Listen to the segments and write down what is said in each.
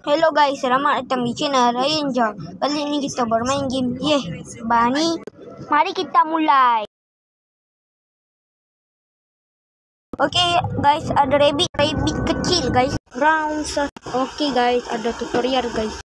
Hello guys, selamat datang di channel Ryan Jam. Kali ini kita bermain game Yeh Bani. Mari kita mulai. Okay guys, ada rabbit, rabbit kecil guys. Brown Okay guys, ada tutorial guys.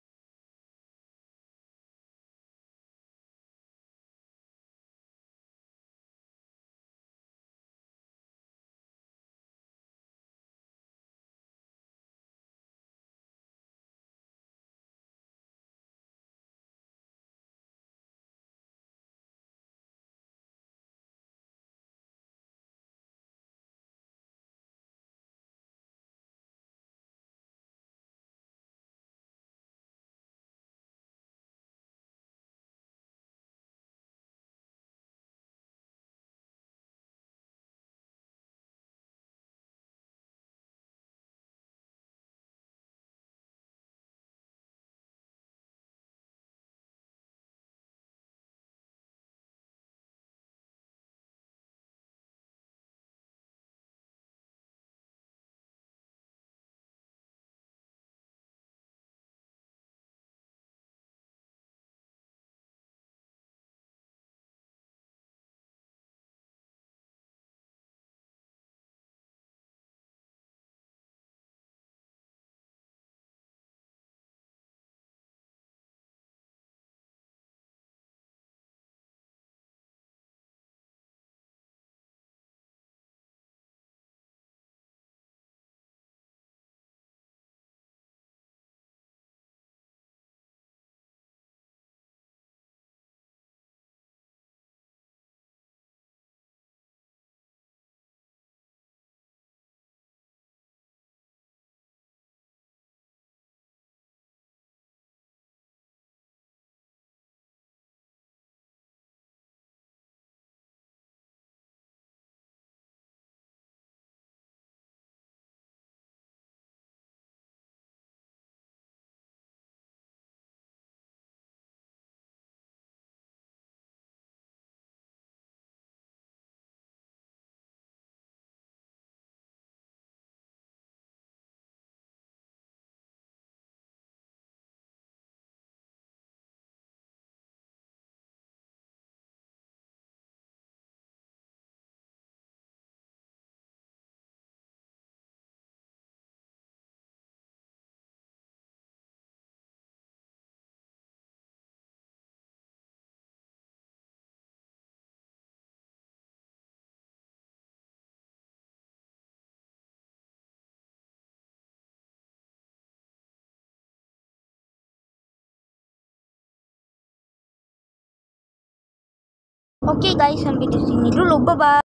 Okay guys, sampai di sini dulu. Bye bye.